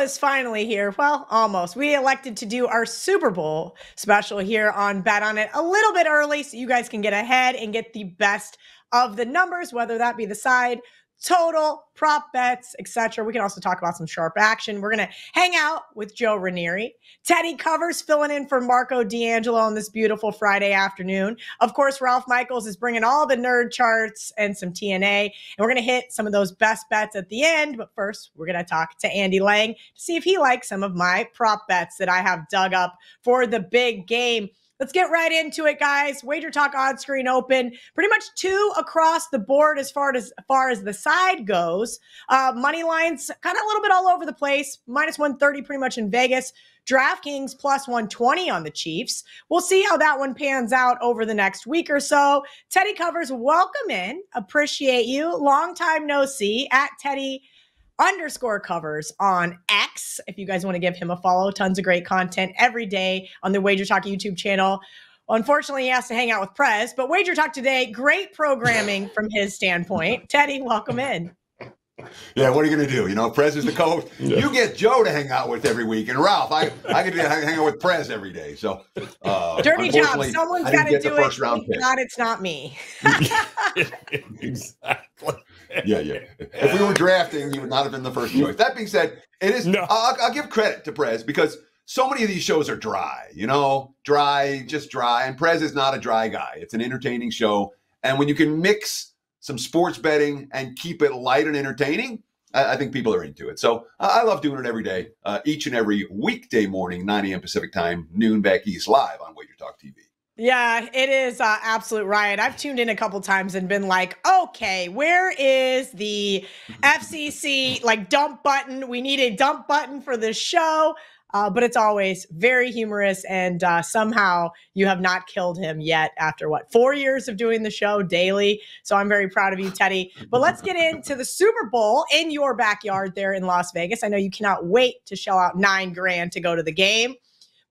Is finally here. Well, almost. We elected to do our Super Bowl special here on Bet on It a little bit early so you guys can get ahead and get the best of the numbers, whether that be the side total, prop bets, etc. We can also talk about some sharp action. We're going to hang out with Joe Raineri. Teddy Covers filling in for Marco D'Angelo on this beautiful Friday afternoon. Of course, Ralph Michaels is bringing all the nerd charts and some TNA. And we're going to hit some of those best bets at the end. But first, we're going to talk to Andy Lang to see if he likes some of my prop bets that I have dug up for the big game. Let's get right into it, guys. Wager Talk on screen open. Pretty much two across the board as far as, as far as the side goes. Uh, money lines kind of a little bit all over the place. Minus 130 pretty much in Vegas. DraftKings plus 120 on the Chiefs. We'll see how that one pans out over the next week or so. Teddy Covers, welcome in. Appreciate you. Long time no see at Teddy underscore covers on X. If you guys want to give him a follow, tons of great content every day on the Wager Talk YouTube channel. Unfortunately, he has to hang out with Prez, but Wager Talk today, great programming from his standpoint. Teddy, welcome in. Yeah, what are you going to do? You know, Prez is the coach. Yeah. You get Joe to hang out with every week, and Ralph, I I get to hang out with Prez every day. So, uh, dirty job. Someone's got to do it. Round not, it's not me. exactly yeah, yeah. If we were drafting, you would not have been the first choice. That being said, it is. No. I'll, I'll give credit to Prez because so many of these shows are dry. You know, dry, just dry. And Prez is not a dry guy. It's an entertaining show, and when you can mix some sports betting and keep it light and entertaining, I, I think people are into it. So I love doing it every day, uh, each and every weekday morning, 9 a.m. Pacific time, noon back east, live on Wager Talk TV. Yeah, it is uh, absolute riot. I've tuned in a couple times and been like, okay, where is the FCC like dump button? We need a dump button for this show. Uh, but it's always very humorous, and uh, somehow you have not killed him yet after what four years of doing the show daily. So I'm very proud of you, Teddy. But let's get into the Super Bowl in your backyard there in Las Vegas. I know you cannot wait to shell out nine grand to go to the game.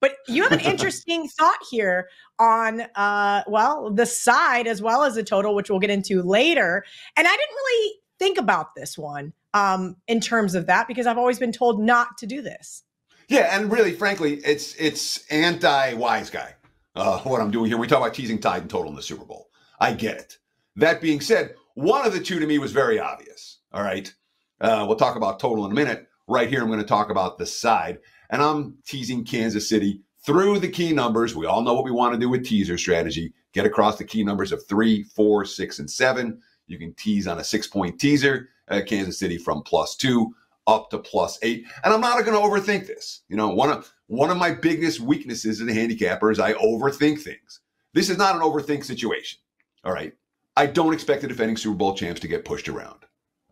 But you have an interesting thought here on, uh, well, the side as well as the total, which we'll get into later. And I didn't really think about this one um, in terms of that because I've always been told not to do this. Yeah, and really, frankly, it's it's anti wise guy. Uh, what I'm doing here, we talk about teasing tide and total in the Super Bowl. I get it. That being said, one of the two to me was very obvious. All right, uh, we'll talk about total in a minute. Right here, I'm going to talk about the side and I'm teasing Kansas City through the key numbers. We all know what we want to do with teaser strategy. Get across the key numbers of three, four, six, and seven. You can tease on a six point teaser at Kansas City from plus two up to plus eight. And I'm not going to overthink this. You know, one of one of my biggest weaknesses as a handicapper is I overthink things. This is not an overthink situation. All right. I don't expect the defending Super Bowl champs to get pushed around.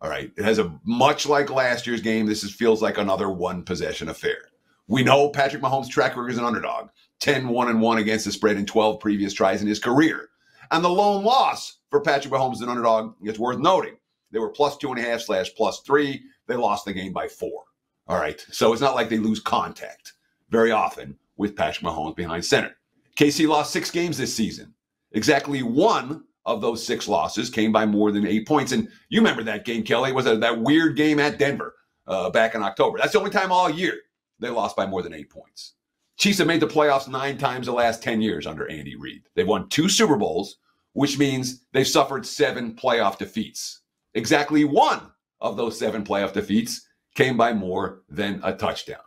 All right. It has a much like last year's game. This is, feels like another one possession affair. We know Patrick Mahomes' track record is an underdog 10 1 and 1 against the spread in 12 previous tries in his career. And the lone loss for Patrick Mahomes as an underdog is worth noting. They were plus two and a half slash plus three. They lost the game by four. All right. So it's not like they lose contact very often with Patrick Mahomes behind center. KC lost six games this season. Exactly one of those six losses came by more than eight points. And you remember that game, Kelly? It was a, that weird game at Denver uh, back in October. That's the only time all year they lost by more than eight points. Chiefs have made the playoffs nine times the last 10 years under Andy Reid. They've won two Super Bowls, which means they've suffered seven playoff defeats. Exactly one of those seven playoff defeats came by more than a touchdown.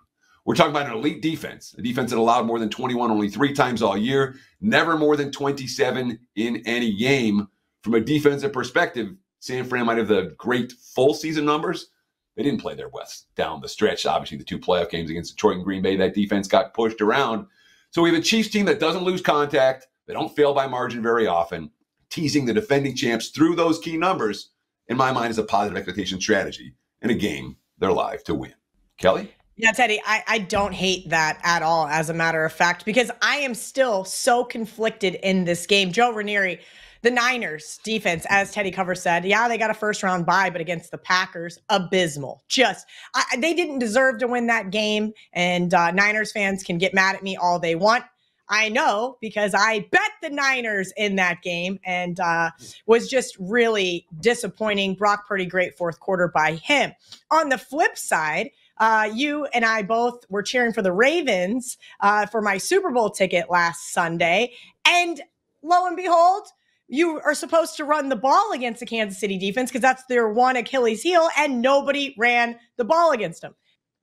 We're talking about an elite defense, a defense that allowed more than 21 only three times all year, never more than 27 in any game. From a defensive perspective, San Fran might have the great full season numbers, they didn't play their best down the stretch. Obviously, the two playoff games against Detroit and Green Bay, that defense got pushed around. So we have a Chiefs team that doesn't lose contact. They don't fail by margin very often. Teasing the defending champs through those key numbers, in my mind, is a positive expectation strategy in a game they're live to win. Kelly? Yeah, Teddy, I, I don't hate that at all, as a matter of fact, because I am still so conflicted in this game. Joe Raineri the Niners defense, as Teddy Cover said, yeah, they got a first round bye, but against the Packers, abysmal. Just I, they didn't deserve to win that game. And uh, Niners fans can get mad at me all they want. I know because I bet the Niners in that game and uh, was just really disappointing. Brock Purdy, great fourth quarter by him. On the flip side, uh, you and I both were cheering for the Ravens uh, for my Super Bowl ticket last Sunday. And lo and behold, you are supposed to run the ball against the Kansas City defense because that's their one Achilles heel, and nobody ran the ball against them.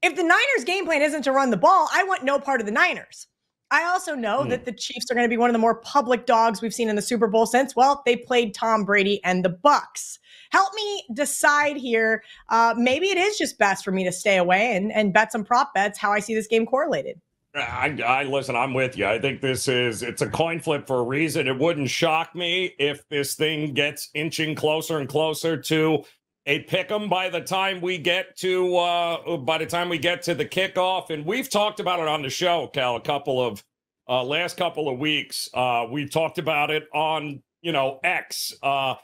If the Niners' game plan isn't to run the ball, I want no part of the Niners. I also know mm. that the Chiefs are going to be one of the more public dogs we've seen in the Super Bowl since, well, they played Tom Brady and the Bucs. Help me decide here. Uh, maybe it is just best for me to stay away and, and bet some prop bets how I see this game correlated. I, I listen. I'm with you. I think this is it's a coin flip for a reason. It wouldn't shock me if this thing gets inching closer and closer to a pick 'em by the time we get to uh by the time we get to the kickoff. And we've talked about it on the show, Cal, a couple of uh last couple of weeks. Uh we talked about it on, you know, X. Uh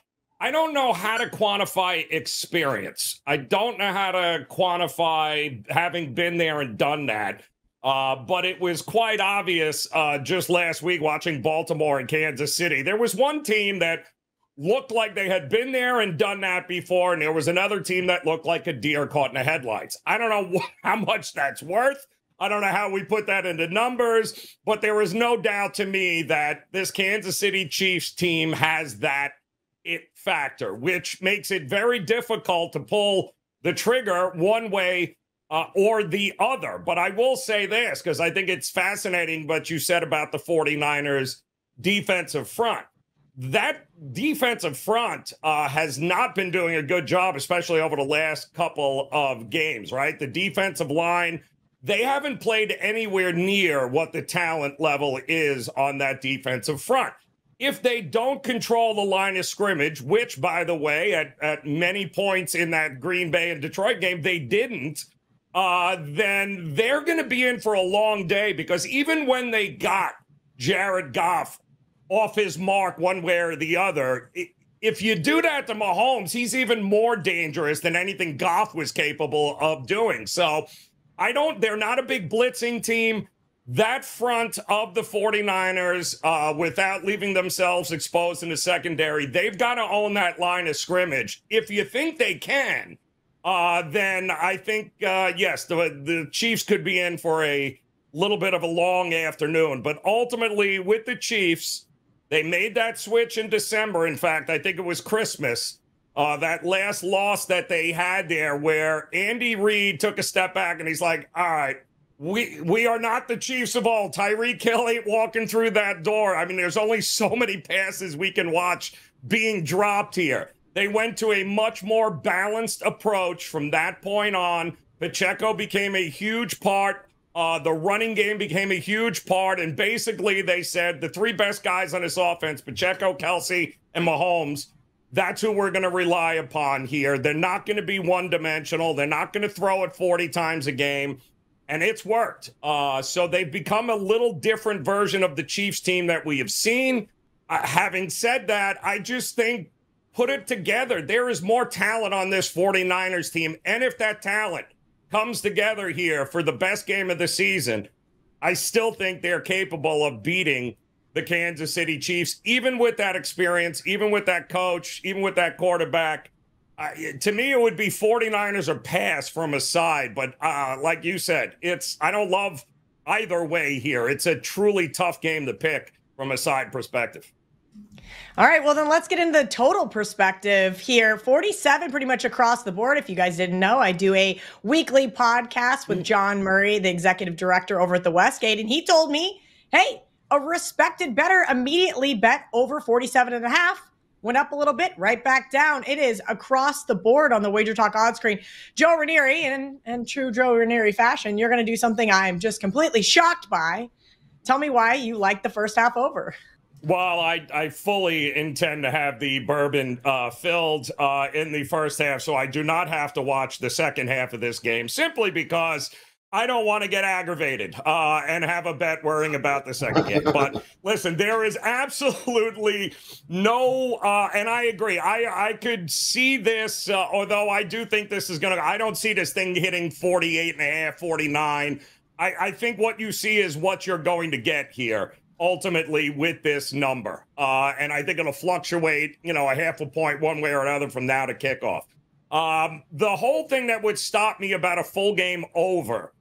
I don't know how to quantify experience. I don't know how to quantify having been there and done that. Uh, but it was quite obvious uh, just last week watching Baltimore and Kansas City. There was one team that looked like they had been there and done that before, and there was another team that looked like a deer caught in the headlights. I don't know how much that's worth. I don't know how we put that into numbers, but there is no doubt to me that this Kansas City Chiefs team has that it factor, which makes it very difficult to pull the trigger one way uh, or the other. But I will say this because I think it's fascinating what you said about the 49ers defensive front. That defensive front uh, has not been doing a good job, especially over the last couple of games, right? The defensive line, they haven't played anywhere near what the talent level is on that defensive front. If they don't control the line of scrimmage, which, by the way, at, at many points in that Green Bay and Detroit game, they didn't, uh, then they're going to be in for a long day because even when they got Jared Goff off his mark one way or the other, if you do that to Mahomes, he's even more dangerous than anything Goff was capable of doing. So I don't, they're not a big blitzing team. That front of the 49ers, uh, without leaving themselves exposed in the secondary, they've got to own that line of scrimmage. If you think they can, uh, then I think uh, yes, the the Chiefs could be in for a little bit of a long afternoon. But ultimately, with the Chiefs, they made that switch in December. In fact, I think it was Christmas. Uh, that last loss that they had there, where Andy Reid took a step back and he's like, "All right, we we are not the Chiefs of all. Tyreek Hill ain't walking through that door. I mean, there's only so many passes we can watch being dropped here. They went to a much more balanced approach from that point on. Pacheco became a huge part. Uh, the running game became a huge part. And basically, they said the three best guys on this offense Pacheco, Kelce, and Mahomes that's who we're going to rely upon here. They're not going to be one dimensional. They're not going to throw it 40 times a game. And it's worked. Uh, so they've become a little different version of the Chiefs team that we have seen. Uh, having said that, I just think put it together. There is more talent on this 49ers team. And if that talent comes together here for the best game of the season, I still think they're capable of beating the Kansas City Chiefs, even with that experience, even with that coach, even with that quarterback. Uh, to me, it would be 49ers or pass from a side. But uh, like you said, it's I don't love either way here. It's a truly tough game to pick from a side perspective. All right, well, then let's get into the total perspective here. 47 pretty much across the board. If you guys didn't know, I do a weekly podcast with John Murray, the executive director over at the Westgate, and he told me, hey, a respected bettor immediately bet over 47 and a half. Went up a little bit, right back down. It is across the board on the Wager Talk odds screen. Joe Raineri, and in true Joe Raineri fashion, you're going to do something I'm just completely shocked by. Tell me why you like the first half over. Well, I, I fully intend to have the bourbon uh, filled uh, in the first half, so I do not have to watch the second half of this game simply because I don't want to get aggravated uh, and have a bet worrying about the second game. But listen, there is absolutely no, uh, and I agree. I I could see this, uh, although I do think this is going to. I don't see this thing hitting 48 and a half, 49. I, I think what you see is what you're going to get here ultimately with this number. Uh, and I think it'll fluctuate, you know, a half a point one way or another from now to kickoff. Um, the whole thing that would stop me about a full game over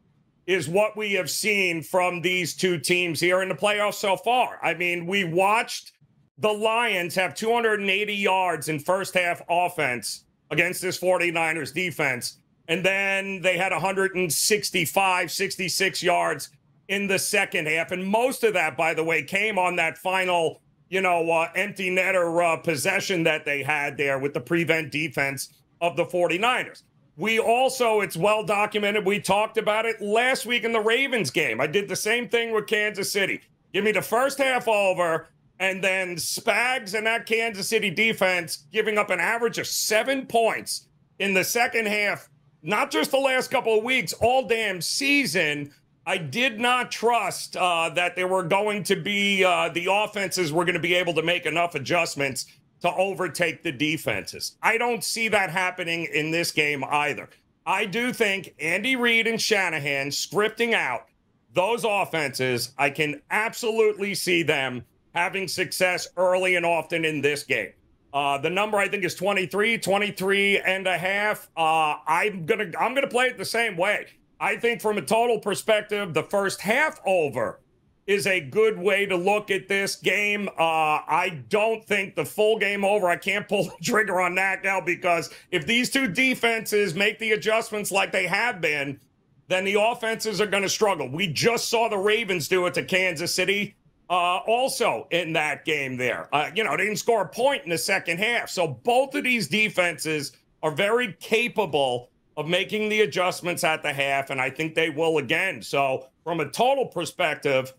is what we have seen from these two teams here in the playoffs so far. I mean, we watched the Lions have 280 yards in first half offense against this 49ers defense. And then they had 165, 66 yards in the second half. And most of that, by the way, came on that final, you know, uh, empty netter uh, possession that they had there with the prevent defense of the 49ers. We also, it's well documented. We talked about it last week in the Ravens game. I did the same thing with Kansas City. Give me the first half over, and then Spags and that Kansas City defense giving up an average of seven points in the second half, not just the last couple of weeks, all damn season. I did not trust uh, that there were going to be uh, the offenses were going to be able to make enough adjustments to overtake the defenses. I don't see that happening in this game either. I do think Andy Reid and Shanahan scripting out those offenses, I can absolutely see them having success early and often in this game. Uh, the number I think is 23, 23 and a half. Uh, I'm gonna I'm gonna play it the same way. I think from a total perspective, the first half over is a good way to look at this game. Uh, I don't think the full game over. I can't pull the trigger on that now because if these two defenses make the adjustments like they have been, then the offenses are going to struggle. We just saw the Ravens do it to Kansas City. Uh, also in that game there, uh, you know, they didn't score a point in the second half. So both of these defenses are very capable of making the adjustments at the half, and I think they will again. So from a total perspective,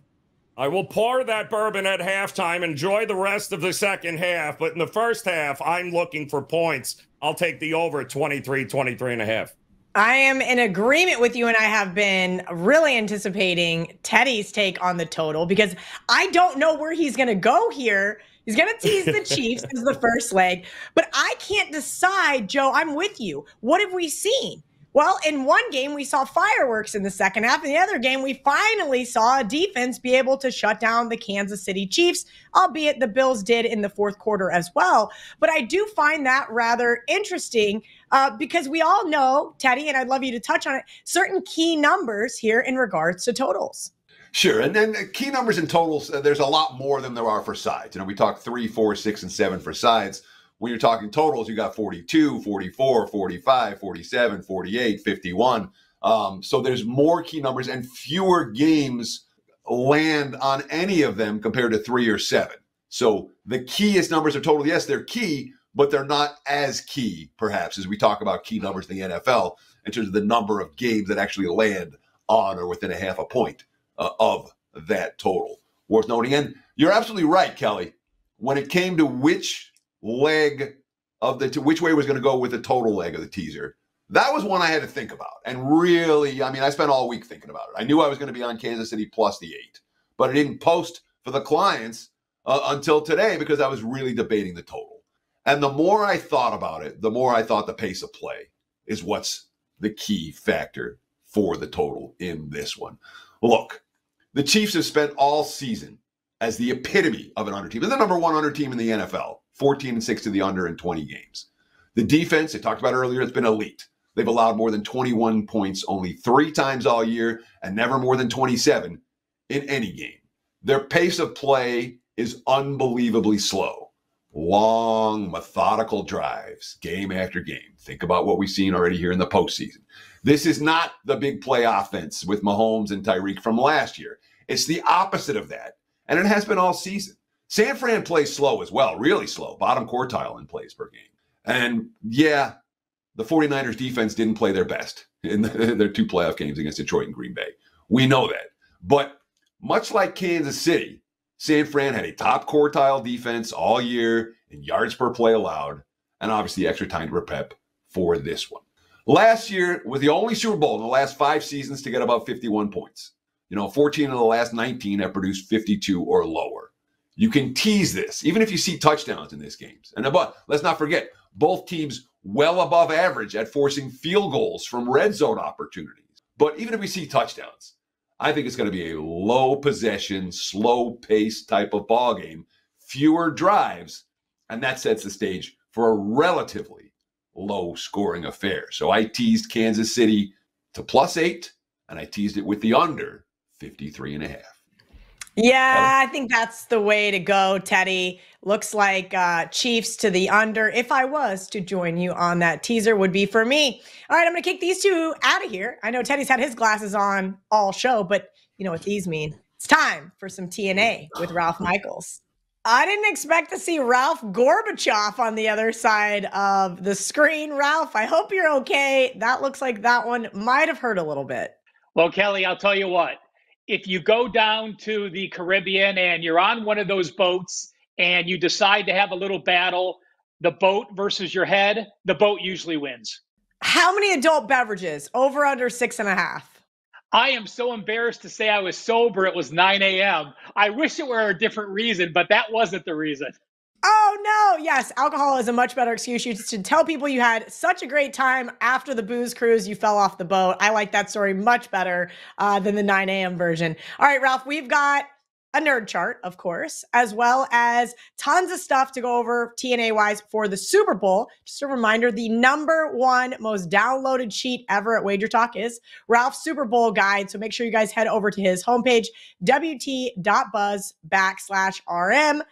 I will pour that bourbon at halftime, enjoy the rest of the second half. But in the first half, I'm looking for points. I'll take the over 23, 23 and a half. I am in agreement with you, and I have been really anticipating Teddy's take on the total because I don't know where he's going to go here. He's going to tease the Chiefs as the first leg, but I can't decide, Joe. I'm with you. What have we seen? Well, in one game, we saw fireworks in the second half. In the other game, we finally saw a defense be able to shut down the Kansas City Chiefs, albeit the Bills did in the fourth quarter as well. But I do find that rather interesting uh, because we all know, Teddy, and I'd love you to touch on it, certain key numbers here in regards to totals. Sure. And then key numbers and totals, uh, there's a lot more than there are for sides. You know, we talk three, four, six, and seven for sides when you're talking totals, you got 42, 44, 45, 47, 48, 51. Um, so there's more key numbers and fewer games land on any of them compared to three or seven. So the keyest numbers are total. Yes, they're key, but they're not as key, perhaps, as we talk about key numbers in the NFL in terms of the number of games that actually land on or within a half a point uh, of that total. Worth noting. And you're absolutely right, Kelly. When it came to which leg of the which way was going to go with the total leg of the teaser. That was one I had to think about. And really, I mean, I spent all week thinking about it. I knew I was going to be on Kansas City plus the eight, but I didn't post for the clients uh, until today because I was really debating the total. And the more I thought about it, the more I thought the pace of play is what's the key factor for the total in this one. Look, the Chiefs have spent all season as the epitome of an under team. They're the number one under team in the NFL. 14 and 6 to the under in 20 games. The defense, I talked about earlier, it's been elite. They've allowed more than 21 points only three times all year and never more than 27 in any game. Their pace of play is unbelievably slow. Long, methodical drives, game after game. Think about what we've seen already here in the postseason. This is not the big play offense with Mahomes and Tyreek from last year. It's the opposite of that. And it has been all season. San Fran plays slow as well, really slow, bottom quartile in plays per game. And yeah, the 49ers defense didn't play their best in their two playoff games against Detroit and Green Bay. We know that. But much like Kansas City, San Fran had a top quartile defense all year in yards per play allowed, and obviously extra time to prep for this one. Last year was the only Super Bowl in the last five seasons to get above 51 points. You know, 14 of the last 19 have produced 52 or lower. You can tease this, even if you see touchdowns in these games. And uh, but let's not forget, both teams well above average at forcing field goals from red zone opportunities. But even if we see touchdowns, I think it's going to be a low possession, slow pace type of ball game, fewer drives, and that sets the stage for a relatively low scoring affair. So I teased Kansas City to plus eight, and I teased it with the under 53 and a half. Yeah, I think that's the way to go, Teddy. Looks like uh, Chiefs to the under. If I was to join you on that teaser, would be for me. All right, I'm going to kick these two out of here. I know Teddy's had his glasses on all show, but you know what these mean. It's time for some TNA with Ralph Michaels. I didn't expect to see Ralph Gorbachev on the other side of the screen. Ralph, I hope you're okay. That looks like that one might have hurt a little bit. Well, Kelly, I'll tell you what if you go down to the Caribbean and you're on one of those boats and you decide to have a little battle, the boat versus your head, the boat usually wins. How many adult beverages? Over under six and a half. I am so embarrassed to say I was sober. It was 9 a.m. I wish it were a different reason, but that wasn't the reason. No, yes, alcohol is a much better excuse. You should tell people you had such a great time after the booze cruise, you fell off the boat. I like that story much better uh, than the 9 a.m. version. All right, Ralph, we've got a nerd chart, of course, as well as tons of stuff to go over TNA wise for the Super Bowl. Just a reminder the number one most downloaded sheet ever at Wager Talk is Ralph's Super Bowl guide. So make sure you guys head over to his homepage, wt.buzz backslash RM.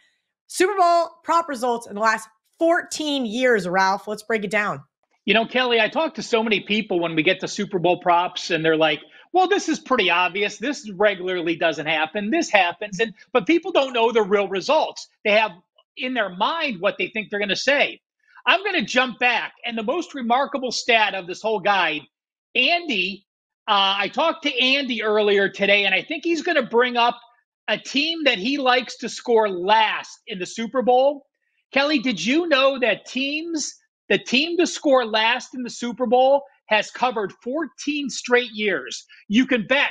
Super Bowl prop results in the last 14 years, Ralph. Let's break it down. You know, Kelly, I talk to so many people when we get to Super Bowl props, and they're like, well, this is pretty obvious. This regularly doesn't happen. This happens. And but people don't know the real results. They have in their mind what they think they're going to say. I'm going to jump back. And the most remarkable stat of this whole guide, Andy, uh, I talked to Andy earlier today, and I think he's going to bring up a team that he likes to score last in the Super Bowl. Kelly, did you know that teams, the team to score last in the Super Bowl has covered 14 straight years? You can bet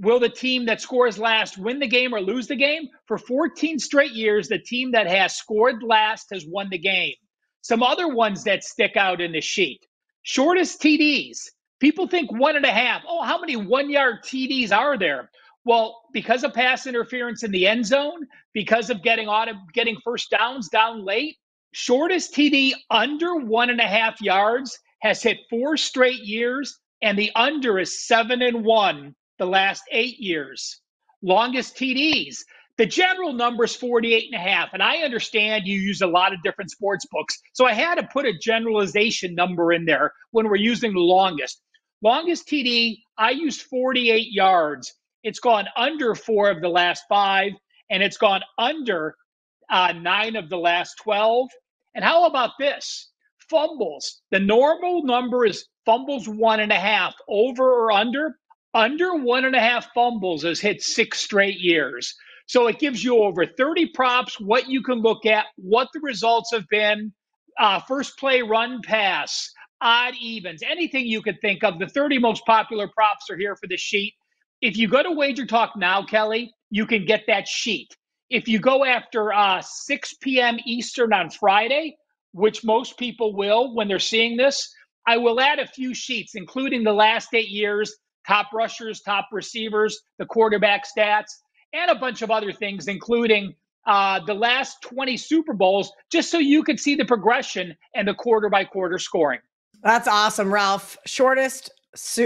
will the team that scores last win the game or lose the game? For 14 straight years, the team that has scored last has won the game. Some other ones that stick out in the sheet shortest TDs. People think one and a half. Oh, how many one yard TDs are there? Well, because of pass interference in the end zone, because of getting auto, getting first downs down late, shortest TD under one and a half yards has hit four straight years, and the under is seven and one the last eight years. Longest TDs. The general number is 48 and a half. And I understand you use a lot of different sports books. So I had to put a generalization number in there when we're using the longest. Longest TD, I used 48 yards. It's gone under four of the last five, and it's gone under uh, nine of the last 12. And how about this? Fumbles. The normal number is fumbles one and a half, over or under. Under one and a half fumbles has hit six straight years. So it gives you over 30 props, what you can look at, what the results have been, uh, first play run pass, odd evens, anything you could think of. The 30 most popular props are here for the sheet. If you go to Wager Talk now, Kelly, you can get that sheet. If you go after uh, 6 p.m. Eastern on Friday, which most people will when they're seeing this, I will add a few sheets, including the last eight years, top rushers, top receivers, the quarterback stats, and a bunch of other things, including uh, the last 20 Super Bowls, just so you could see the progression and the quarter by quarter scoring. That's awesome, Ralph. Shortest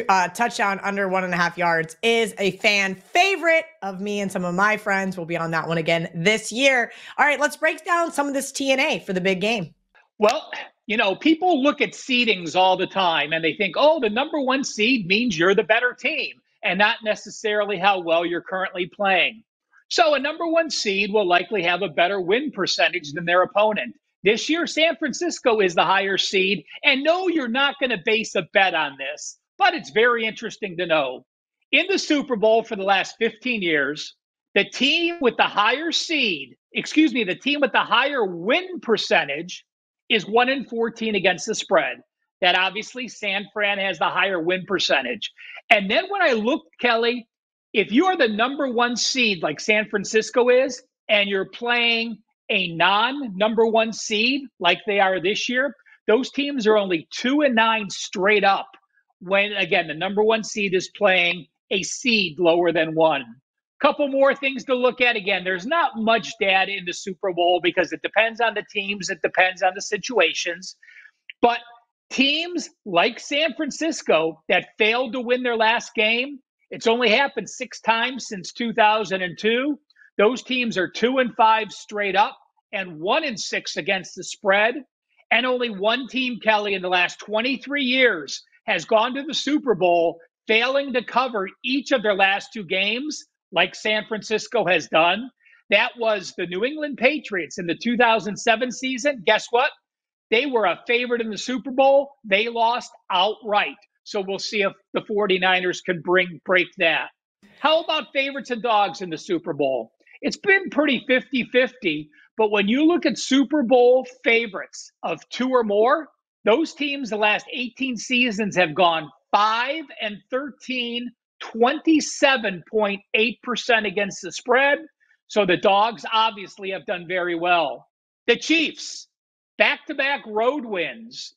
uh, touchdown under one and a half yards is a fan favorite of me and some of my friends. We'll be on that one again this year. All right, let's break down some of this TNA for the big game. Well, you know, people look at seedings all the time and they think, oh, the number one seed means you're the better team, and not necessarily how well you're currently playing. So, a number one seed will likely have a better win percentage than their opponent. This year, San Francisco is the higher seed. And no, you're not going to base a bet on this but it's very interesting to know in the Super Bowl for the last 15 years, the team with the higher seed, excuse me, the team with the higher win percentage is 1 in 14 against the spread. That obviously San Fran has the higher win percentage. And then when I looked, Kelly, if you are the number one seed like San Francisco is, and you're playing a non number one seed like they are this year, those teams are only two and nine straight up when again the number one seed is playing a seed lower than one. Couple more things to look at. Again, there's not much data in the Super Bowl because it depends on the teams, it depends on the situations. But teams like San Francisco that failed to win their last game, it's only happened six times since 2002. Those teams are two and five straight up and one and six against the spread. And only one team, Kelly, in the last 23 years has gone to the Super Bowl failing to cover each of their last two games, like San Francisco has done. That was the New England Patriots in the 2007 season. Guess what? They were a favorite in the Super Bowl. They lost outright. So we'll see if the 49ers can bring break that. How about favorites and dogs in the Super Bowl? It's been pretty 50-50, but when you look at Super Bowl favorites of two or more, those teams the last 18 seasons have gone 5 and 13, 27.8% against the spread. So the dogs obviously have done very well. The Chiefs, back to back road wins,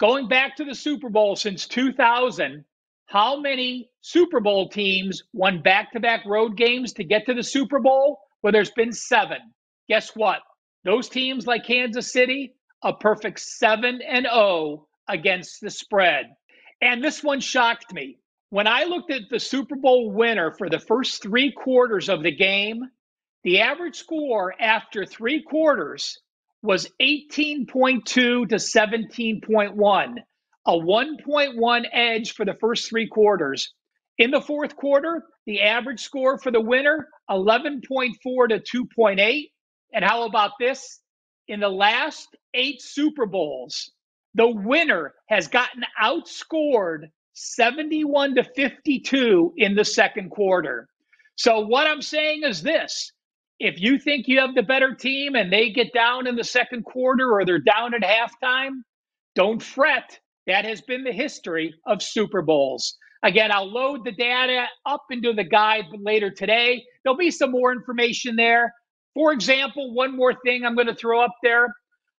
going back to the Super Bowl since 2000. How many Super Bowl teams won back to back road games to get to the Super Bowl? Well, there's been seven. Guess what? Those teams like Kansas City, a perfect 7 and 0 against the spread. And this one shocked me. When I looked at the Super Bowl winner for the first three quarters of the game, the average score after three quarters was 18.2 to 17.1, a 1.1 edge for the first three quarters. In the fourth quarter, the average score for the winner 11.4 to 2.8. And how about this? In the last eight Super Bowls, the winner has gotten outscored 71 to 52 in the second quarter. So, what I'm saying is this if you think you have the better team and they get down in the second quarter or they're down at halftime, don't fret. That has been the history of Super Bowls. Again, I'll load the data up into the guide later today. There'll be some more information there. For example, one more thing I'm going to throw up there.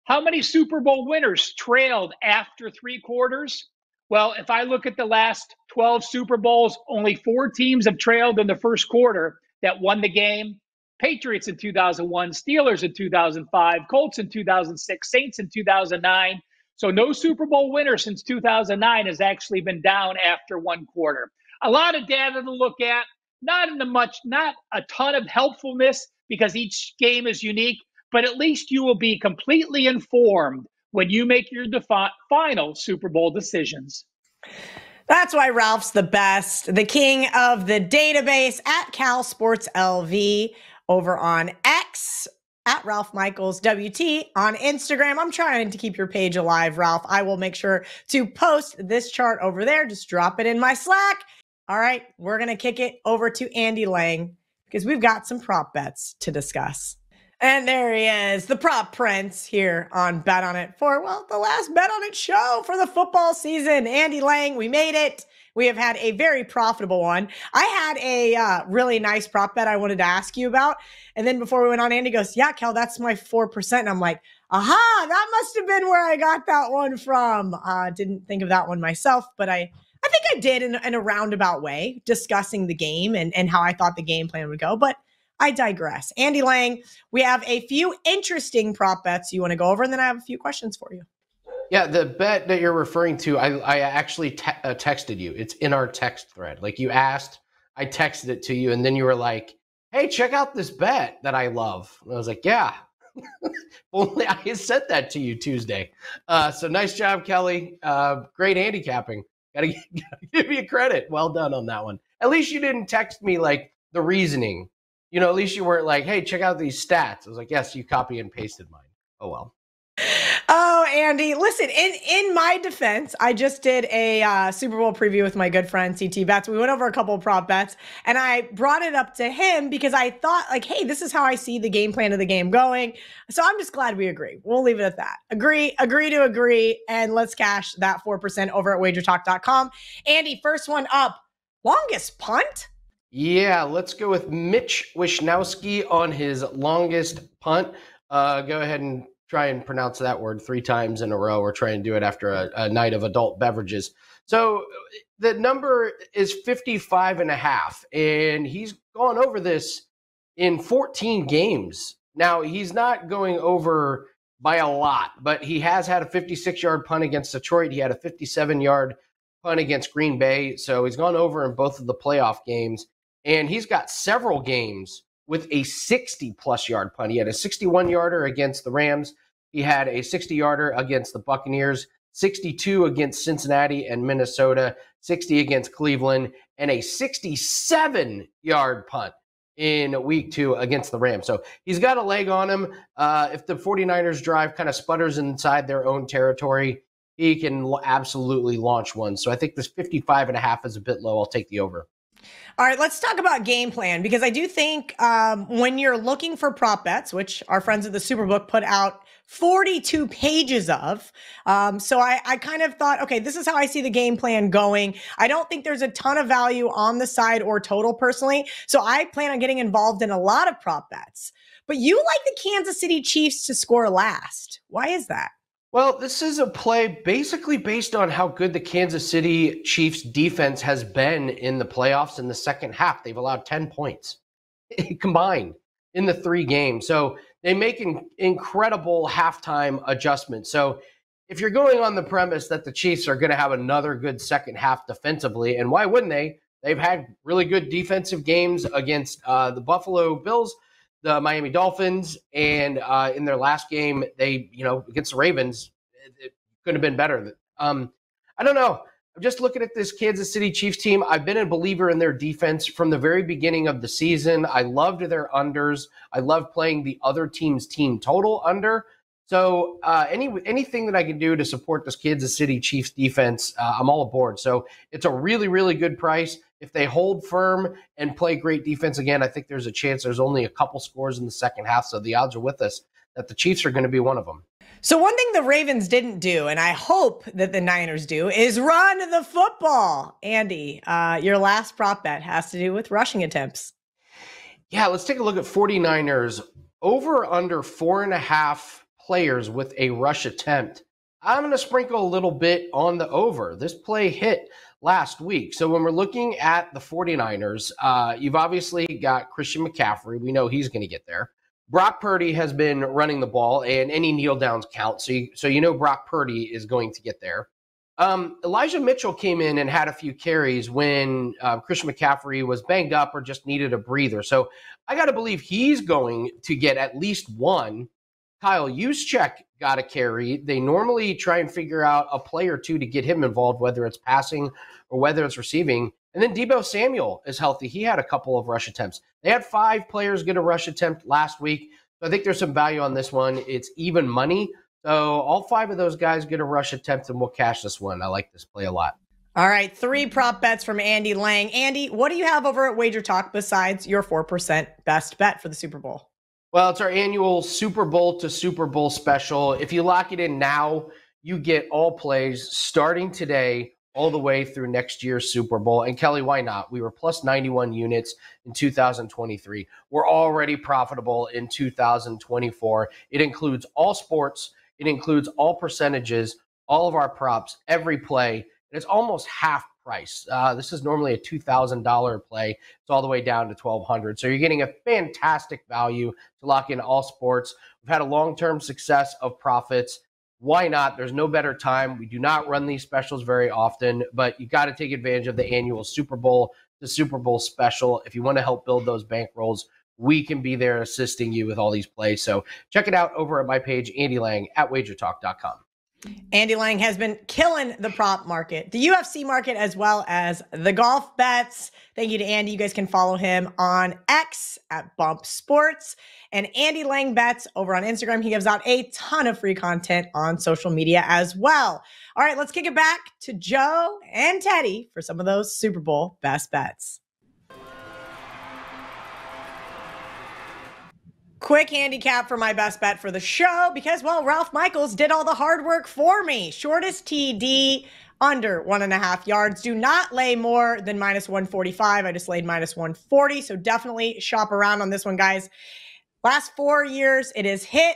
How many Super Bowl winners trailed after three quarters? Well, if I look at the last 12 Super Bowls, only four teams have trailed in the first quarter that won the game. Patriots in 2001, Steelers in 2005, Colts in 2006, Saints in 2009. So no Super Bowl winner since 2009 has actually been down after one quarter. A lot of data to look at, not in the much, not a ton of helpfulness because each game is unique, but at least you will be completely informed when you make your defi- final Super Bowl decisions. That's why Ralph's the best, the king of the database at Cal Sports LV over on X at Ralph Michaels WT on Instagram. I'm trying to keep your page alive, Ralph. I will make sure to post this chart over there. Just drop it in my Slack. All right, we're going to kick it over to Andy Lang because we've got some prop bets to discuss. And there he is, the prop prince here on Bet On It for, well, the last Bet On It show for the football season. Andy Lang, we made it. We have had a very profitable one. I had a uh, really nice prop bet I wanted to ask you about. And then before we went on, Andy goes, Yeah, Kel, that's my 4%. And I'm like, Aha, that must have been where I got that one from. Uh, didn't think of that one myself, but I. I think I did in, in a roundabout way, discussing the game and, and how I thought the game plan would go. But I digress. Andy Lang, we have a few interesting prop bets you want to go over, and then I have a few questions for you. Yeah, the bet that you're referring to, I, I actually te- uh, texted you. It's in our text thread. Like you asked, I texted it to you, and then you were like, "Hey, check out this bet that I love." And I was like, "Yeah." Only I sent that to you Tuesday. Uh, so nice job, Kelly. Uh, great handicapping. Gotta, give you credit. Well done on that one. At least you didn't text me like the reasoning. You know, at least you weren't like, "Hey, check out these stats." I was like, "Yes, you copy and pasted mine." Oh well. Oh, Andy, listen, in in my defense, I just did a uh, Super Bowl preview with my good friend CT Bets. We went over a couple prop bets and I brought it up to him because I thought like, hey, this is how I see the game plan of the game going. So I'm just glad we agree. We'll leave it at that. Agree, agree to agree, and let's cash that 4% over at wagertalk.com. Andy, first one up. Longest punt? Yeah, let's go with Mitch Wishnowsky on his longest punt. Uh, go ahead and try and pronounce that word three times in a row or try and do it after a, a night of adult beverages. So the number is 55 and a half, and he's gone over this in 14 games. Now, he's not going over by a lot, but he has had a 56 yard punt against Detroit. He had a 57 yard punt against Green Bay. So he's gone over in both of the playoff games. And he's got several games with a 60 plus yard punt. He had a 61 yarder against the Rams. He had a 60 yarder against the Buccaneers, 62 against Cincinnati and Minnesota, 60 against Cleveland, and a 67 yard punt in week two against the Rams. So he's got a leg on him. Uh, if the 49ers drive kind of sputters inside their own territory, he can absolutely launch one. So I think this 55 and a half is a bit low. I'll take the over. All right, let's talk about game plan because I do think um, when you're looking for prop bets, which our friends at the Superbook put out 42 pages of. Um, so I, I kind of thought, okay, this is how I see the game plan going. I don't think there's a ton of value on the side or total personally. So I plan on getting involved in a lot of prop bets. But you like the Kansas City Chiefs to score last. Why is that? Well, this is a play basically based on how good the Kansas City Chiefs defense has been in the playoffs in the second half. They've allowed 10 points combined in the three games. So they make an incredible halftime adjustments. So if you're going on the premise that the Chiefs are going to have another good second half defensively, and why wouldn't they? They've had really good defensive games against uh, the Buffalo Bills the Miami Dolphins, and uh, in their last game, they you know against the Ravens, it, it couldn't have been better. Um, I don't know. I'm just looking at this Kansas City Chiefs team. I've been a believer in their defense from the very beginning of the season. I loved their unders. I love playing the other team's team total under. So uh, any anything that I can do to support this Kansas City Chiefs defense, uh, I'm all aboard. So it's a really really good price. If they hold firm and play great defense again, I think there's a chance there's only a couple scores in the second half. So the odds are with us that the Chiefs are going to be one of them. So, one thing the Ravens didn't do, and I hope that the Niners do, is run the football. Andy, uh, your last prop bet has to do with rushing attempts. Yeah, let's take a look at 49ers over under four and a half players with a rush attempt. I'm going to sprinkle a little bit on the over. This play hit last week. So when we're looking at the 49ers, uh, you've obviously got Christian McCaffrey. We know he's going to get there. Brock Purdy has been running the ball, and any kneel downs count. So you, so you know Brock Purdy is going to get there. Um, Elijah Mitchell came in and had a few carries when uh, Christian McCaffrey was banged up or just needed a breather. So I got to believe he's going to get at least one. Kyle Juszczyk got a carry. They normally try and figure out a play or two to get him involved, whether it's passing or whether it's receiving. And then Deebo Samuel is healthy. He had a couple of rush attempts. They had five players get a rush attempt last week. So I think there's some value on this one. It's even money. So all five of those guys get a rush attempt and we'll cash this one. I like this play a lot. All right, three prop bets from Andy Lang. Andy, what do you have over at Wager Talk besides your 4% best bet for the Super Bowl? Well, it's our annual Super Bowl to Super Bowl special. If you lock it in now, you get all plays starting today all the way through next year's Super Bowl. And Kelly, why not? We were plus 91 units in 2023. We're already profitable in 2024. It includes all sports, it includes all percentages, all of our props, every play. And it's almost half price. Uh, this is normally a $2,000 play. It's all the way down to 1200 So you're getting a fantastic value to lock in all sports. We've had a long term success of profits why not? There's no better time. We do not run these specials very often, but you got to take advantage of the annual Super Bowl, the Super Bowl special. If you want to help build those bankrolls, we can be there assisting you with all these plays. So check it out over at my page, Andy Lang at wagertalk.com. Andy Lang has been killing the prop market, the UFC market, as well as the golf bets. Thank you to Andy. You guys can follow him on X at Bump Sports and Andy Lang Bets over on Instagram. He gives out a ton of free content on social media as well. All right, let's kick it back to Joe and Teddy for some of those Super Bowl best bets. Quick handicap for my best bet for the show because, well, Ralph Michaels did all the hard work for me. Shortest TD under one and a half yards. Do not lay more than minus 145. I just laid minus 140. So definitely shop around on this one, guys. Last four years, it has hit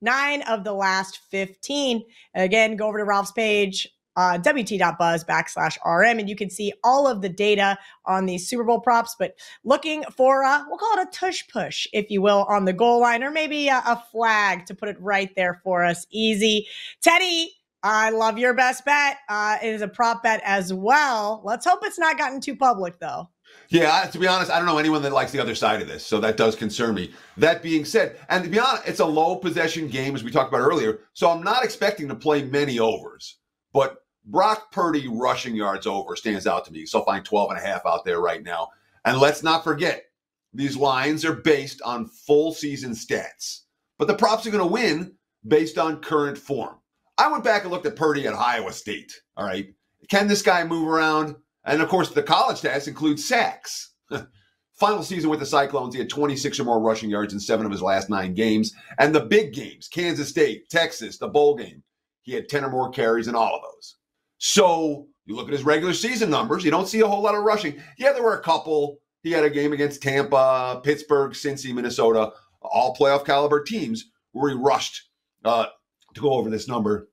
nine of the last 15. Again, go over to Ralph's page uh, WT.buzz backslash RM. And you can see all of the data on these Super Bowl props, but looking for, uh, we'll call it a tush push, if you will, on the goal line, or maybe a, a flag to put it right there for us. Easy. Teddy, I love your best bet. Uh, it is a prop bet as well. Let's hope it's not gotten too public, though. Yeah, to be honest, I don't know anyone that likes the other side of this, so that does concern me. That being said, and to be honest, it's a low possession game as we talked about earlier, so I'm not expecting to play many overs. But Brock Purdy rushing yards over stands out to me. So find 12 and a half out there right now. And let's not forget, these lines are based on full season stats. But the props are going to win based on current form. I went back and looked at Purdy at Iowa State. All right. Can this guy move around? And of course, the college stats include sacks. Final season with the Cyclones, he had 26 or more rushing yards in seven of his last nine games. And the big games, Kansas State, Texas, the bowl game, he had 10 or more carries in all of those. So you look at his regular season numbers, you don't see a whole lot of rushing. Yeah, there were a couple. He had a game against Tampa, Pittsburgh, Cincy, Minnesota, all playoff caliber teams where he rushed uh, to go over this number.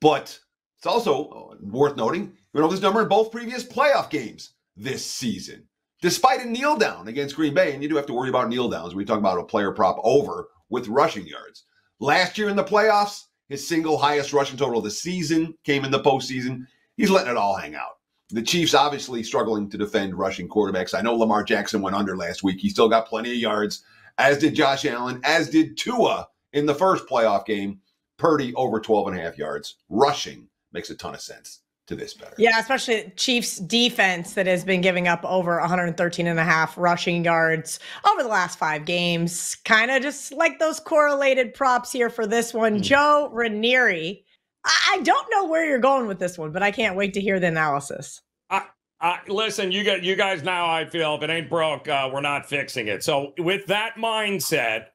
But it's also worth noting, you know, this number in both previous playoff games this season, despite a kneel down against Green Bay. And you do have to worry about kneel downs. We talk about a player prop over with rushing yards. Last year in the playoffs, his single highest rushing total of the season came in the postseason. He's letting it all hang out. The Chiefs obviously struggling to defend rushing quarterbacks. I know Lamar Jackson went under last week. He still got plenty of yards, as did Josh Allen, as did Tua in the first playoff game. Purdy over 12 and a half yards. Rushing makes a ton of sense to this bettor. Yeah, especially Chiefs defense that has been giving up over 113 and a half rushing yards over the last five games. Kind of just like those correlated props here for this one. Mm. Joe Raineri. I don't know where you're going with this one, but I can't wait to hear the analysis. I, I, listen, you get you guys now. I feel if it ain't broke, uh, we're not fixing it. So with that mindset,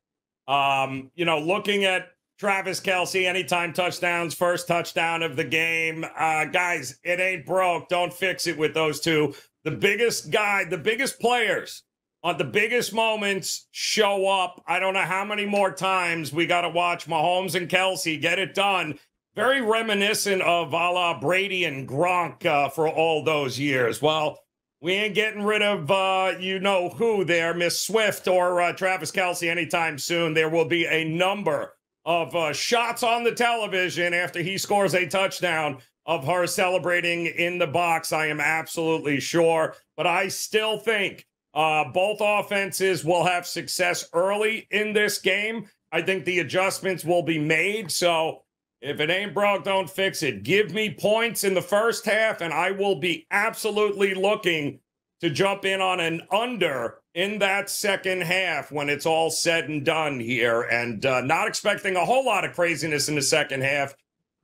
um, you know, looking at Travis Kelce, anytime touchdowns, first touchdown of the game. Uh, guys, it ain't broke. Don't fix it with those two. The biggest guy, the biggest players on the biggest moments show up. I don't know how many more times we got to watch Mahomes and Kelce get it done. Very reminiscent of a la Brady and Gronk uh, for all those years. Well, we ain't getting rid of uh, you know who there, Miss Swift or uh, Travis Kelce anytime soon. There will be a number of uh, shots on the television after he scores a touchdown of her celebrating in the box. I am absolutely sure. But I still think uh, both offenses will have success early in this game. I think the adjustments will be made. So if it ain't broke, don't fix it. Give me points in the first half, and I will be absolutely looking to jump in on an under in that second half when it's all said and done here, and uh, not expecting a whole lot of craziness in the second half.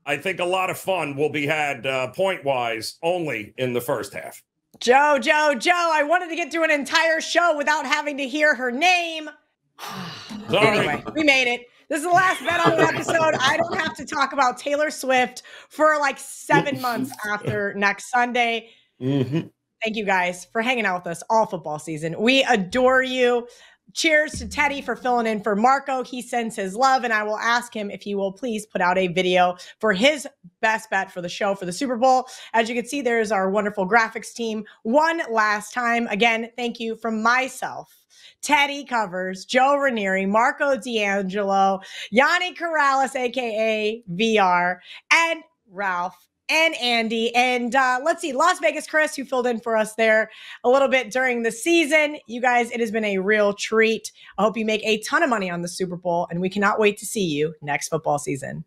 I think a lot of fun will be had uh, point wise only in the first half. Joe, Joe, Joe, I wanted to get through an entire show without having to hear her name. anyway, we made it. This is the last bet on the episode. I don't have to talk about Taylor Swift for like seven months after next Sunday. Mm-hmm. Thank you guys for hanging out with us all football season. We adore you. Cheers to Teddy for filling in for Marco. He sends his love, and I will ask him if he will please put out a video for his best bet for the show for the Super Bowl. As you can see, there's our wonderful graphics team. One last time. Again, thank you from myself. Teddy Covers, Joe Raineri, Marco D'Angelo, Yanni Corrales, aka VR, and Ralph and Andy. And uh, let's see, Las Vegas Chris, who filled in for us there a little bit during the season. You guys, it has been a real treat. I hope you make a ton of money on the Super Bowl, and we cannot wait to see you next football season.